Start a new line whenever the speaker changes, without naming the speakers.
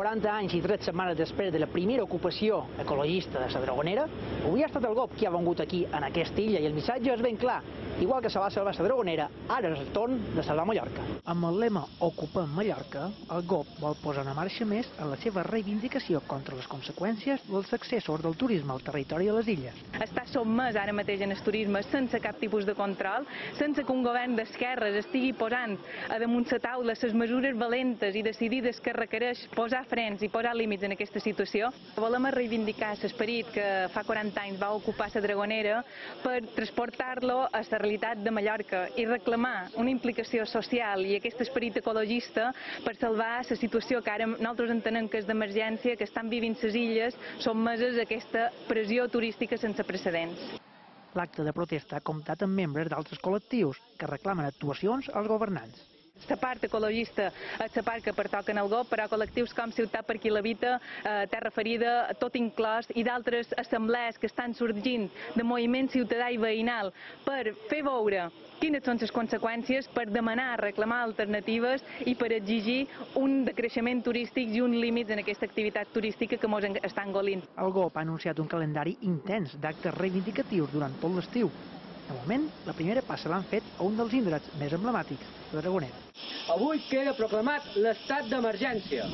40 anys i 3 setmanes després de la primera ocupació ecologista de la Dragonera, avui ha estat el GOP qui ha vengut aquí, en aquesta illa, i el missatge és ben clar. Igual que se va salvar la Dragonera, ara és el torn de salvar Mallorca. Amb el lema Ocupem Mallorca, el GOP vol posar una marxa més en la seva reivindicació contra les conseqüències dels accessos del turisme al territori de les illes.
Està sotmès ara mateix en el turisme sense cap tipus de control, sense que un govern d'esquerres estigui posant a damunt la taula les mesures valentes i decidides que requereix posar frens i posar límits en aquesta situació. Volem reivindicar l'esperit que fa 40 anys va ocupar la Dragonera per transportar-lo a la realitat de Mallorca i reclamar una implicació social i aquest esperit ecologista per salvar la situació que ara nosaltres entenem que és d'emergència, que estan vivint les illes, són meses aquesta pressió turística sense precedents.
L'acte de protesta ha comptat amb membres d'altres col·lectius que reclamen actuacions als governants.
La part ecologista és la part que pertoca el GOP, però col·lectius com Ciutat per qui l'habita, eh, Terra Ferida, tot inclòs, i d'altres assemblees que estan sorgint de moviment ciutadà i veïnal per fer veure quines són les conseqüències, per demanar, reclamar alternatives i per exigir un decreixement turístic i un límits en aquesta activitat turística que ens està engolint.
El GOP ha anunciat un calendari intens d'actes reivindicatius durant tot l'estiu. De moment, la primera passa l'han fet a un dels indrets més emblemàtics, la Dragonera.
Avui queda proclamat l'estat d'emergència.